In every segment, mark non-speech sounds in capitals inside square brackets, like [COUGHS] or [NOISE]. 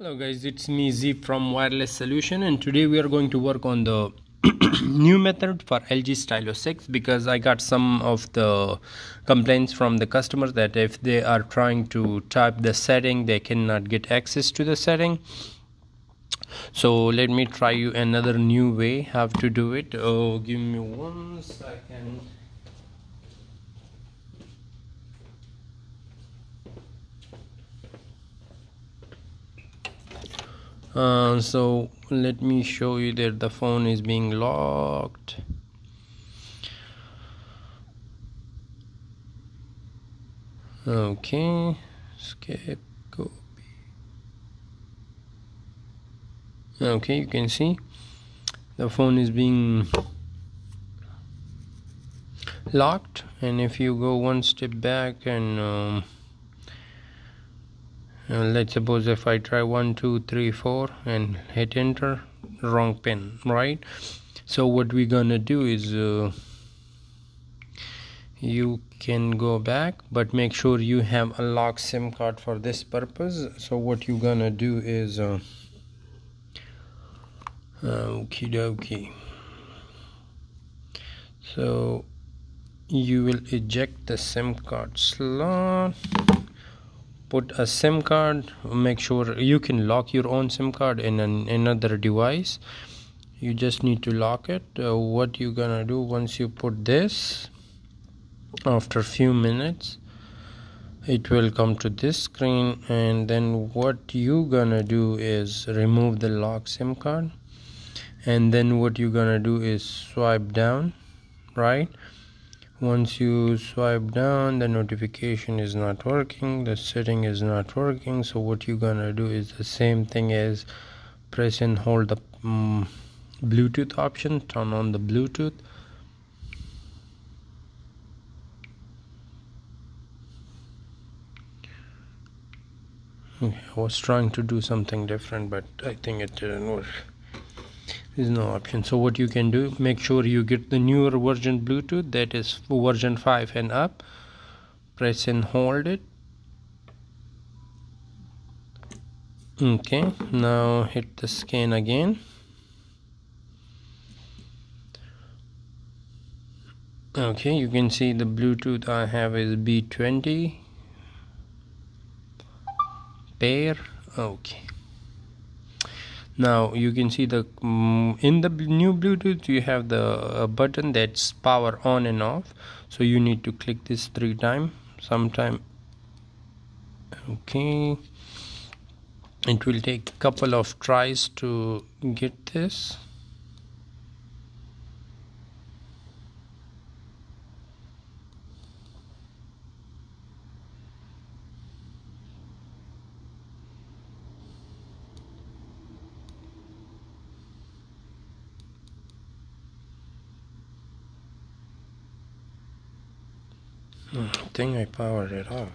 Hello guys, it's me Z from Wireless Solution and today we are going to work on the [COUGHS] new method for LG Stylo 6 because I got some of the complaints from the customers that if they are trying to type the setting they cannot get access to the setting. So let me try you another new way how to do it. Oh give me one second uh, so let me show you that the phone is being locked. Okay skip copy okay you can see the phone is being locked. And if you go one step back and um, uh, let's suppose if I try one two three four and hit enter wrong pin right? So what we're gonna do is uh, you can go back but make sure you have a lock sim card for this purpose. So what you're gonna do is uh, okie dokie so you will eject the sim card slot put a sim card make sure you can lock your own sim card in an, another device. You just need to lock it. Uh, what you gonna do once you put this after a few minutes it will come to this screen and then what you gonna do is remove the lock sim card and then what you're gonna do is swipe down right once you swipe down the notification is not working the setting is not working. So what you're gonna do is the same thing as press and hold the um, bluetooth option turn on the bluetooth. I was trying to do something different but I think it didn't work is no option. So what you can do make sure you get the newer version bluetooth that is version 5 and up. Press and hold it. Okay now hit the scan again. Okay you can see the bluetooth i have is b20 pair. Okay now you can see the um, in the new bluetooth you have the uh, button that's power on and off. So you need to click this three times sometime okay. It will take a couple of tries to get this Mm, I think I powered it off.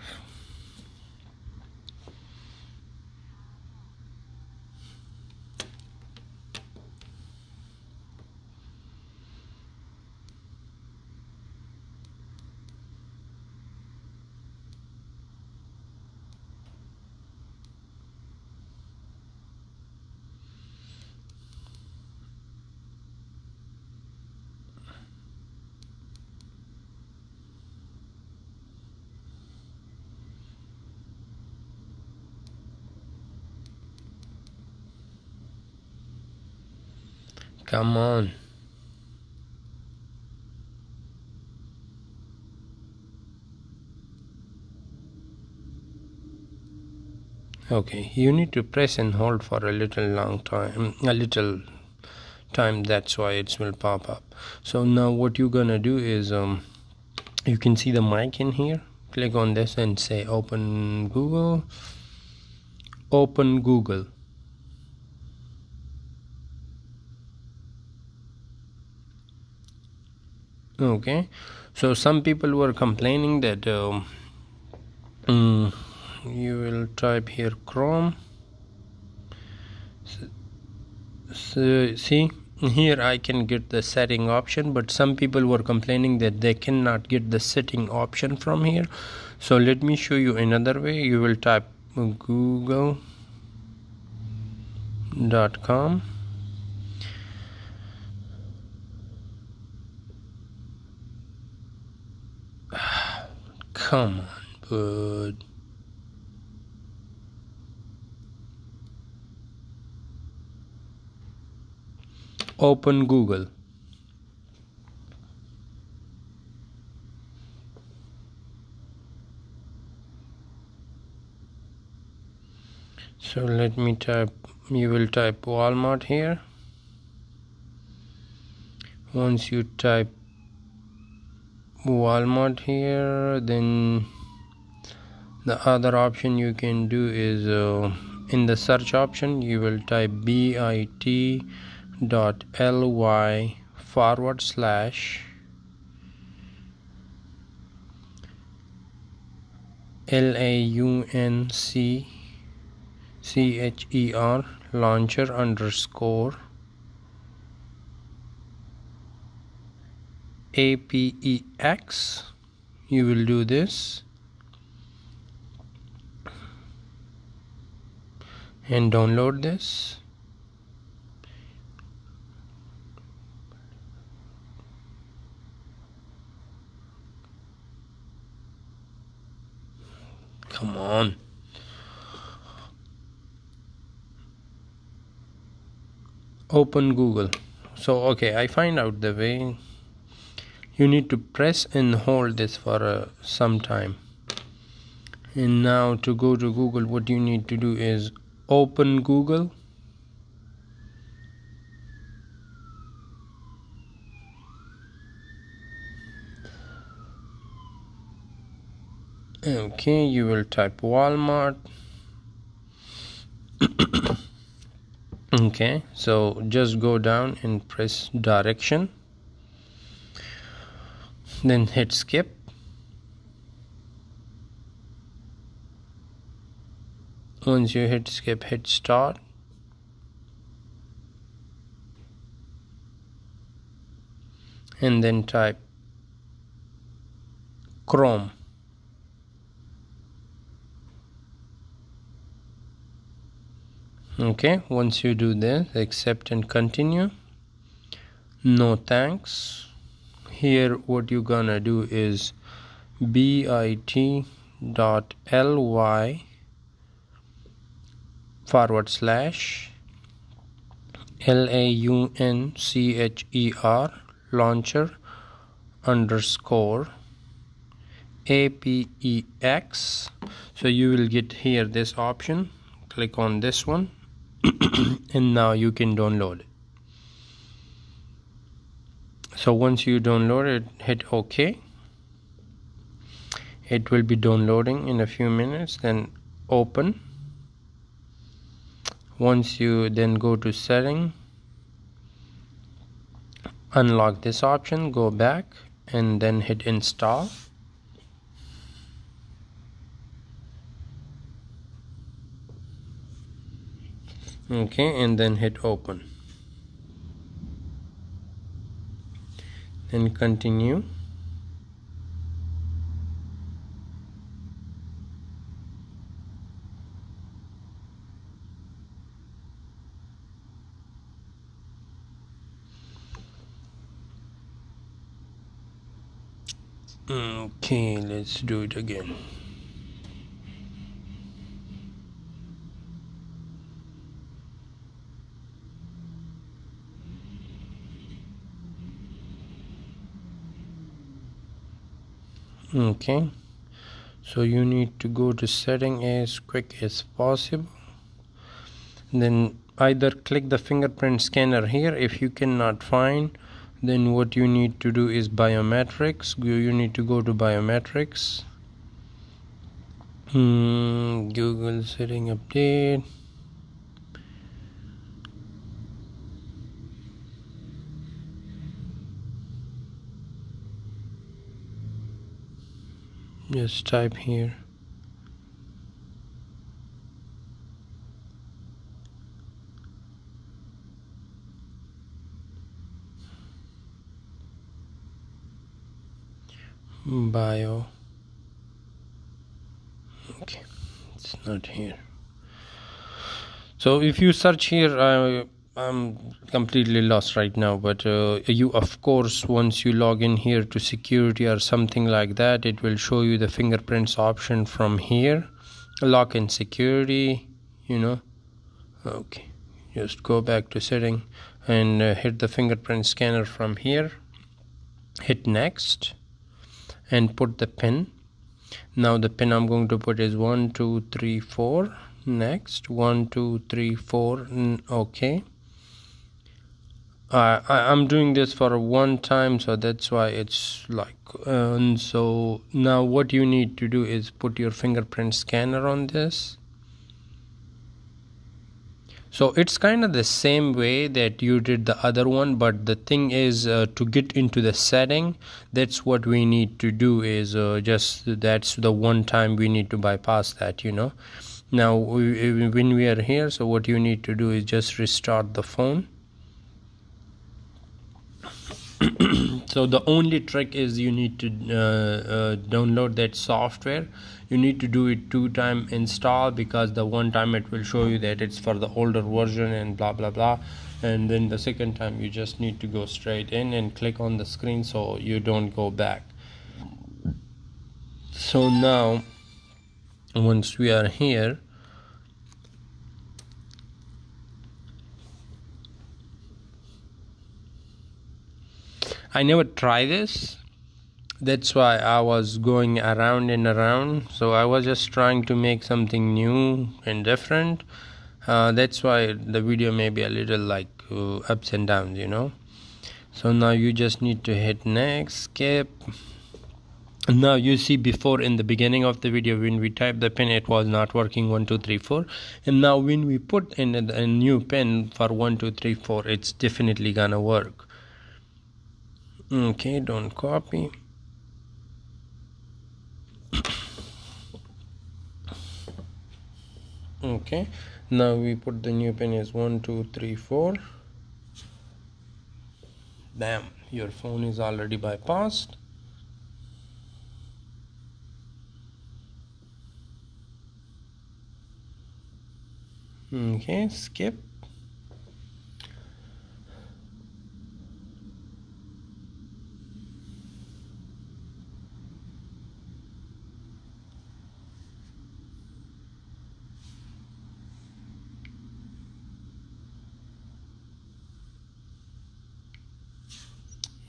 Come on. Okay, you need to press and hold for a little long time, a little time, that's why it will pop up. So now what you're gonna do is, um, you can see the mic in here. Click on this and say open Google. Open Google okay. So some people were complaining that um, um, you will type here chrome. So, so, see here I can get the setting option but some people were complaining that they cannot get the setting option from here. So let me show you another way. You will type google dot com come on bud open google. So let me type you will type Walmart here. Once you type Walmart here then the other option you can do is uh, in the search option you will type bit dot ly forward slash l a u n c CHER launcher underscore APEX you will do this. And download this. Come on. Open google. So okay i find out the way you need to press and hold this for uh, some time. And now to go to google what you need to do is open google. Okay you will type walmart. [COUGHS] Okay so just go down and press direction then hit skip. Once you hit skip hit start. And then type chrome. Okay once you do this accept and continue. No thanks here what you're gonna do is bit dot ly forward slash l a u n c h e r launcher underscore a p e x. So you will get here this option. Click on this one. [COUGHS] And now you can download it so once you download it hit ok. It will be downloading in a few minutes then open. Once you then go to setting unlock this option go back and then hit install. Okay and then hit open then continue. Okay let's do it again okay. So you need to go to setting as quick as possible. Then either click the fingerprint scanner here if you cannot find. Then what you need to do is biometrics. You need to go to biometrics. Hmm, google setting update just type here. Bio. Okay it's not here. So if you search here I, I'm completely lost right now but uh, you of course once you log in here to security or something like that it will show you the fingerprints option from here. Lock and security you know. Okay just go back to setting and uh, hit the fingerprint scanner from here. Hit next and put the pin. Now the pin I'm going to put is one two three four. Next one two three four. Okay uh, I, I'm doing this for one time so that's why it's like and so now what you need to do is put your fingerprint scanner on this. So it's kind of the same way that you did the other one but the thing is uh, to get into the setting that's what we need to do is uh, just that's the one time we need to bypass that you know. Now we, when we are here so what you need to do is just restart the phone [CLEARS THROAT] so the only trick is you need to uh, uh, download that software. You need to do it two time install because the one time it will show you that it's for the older version and blah blah blah. And then the second time you just need to go straight in and click on the screen so you don't go back. So now once we are here I never try this. That's why I was going around and around. So I was just trying to make something new and different. Uh, that's why the video may be a little like uh, ups and downs you know? So now you just need to hit next skip. Now you see before in the beginning of the video when we type the pin it was not working one two three four. And now when we put in a, a new pin for one two three four it's definitely gonna work okay don't copy. Okay now we put the new pin is one two three four. Damn your phone is already bypassed. Okay skip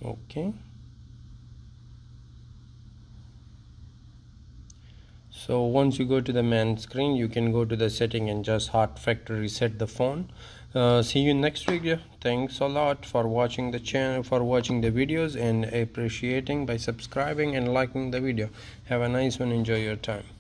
okay. So once you go to the main screen you can go to the setting and just hot factory reset the phone. Uh, see you next video. Thanks a lot for watching the channel for watching the videos and appreciating by subscribing and liking the video. Have a nice one. Enjoy your time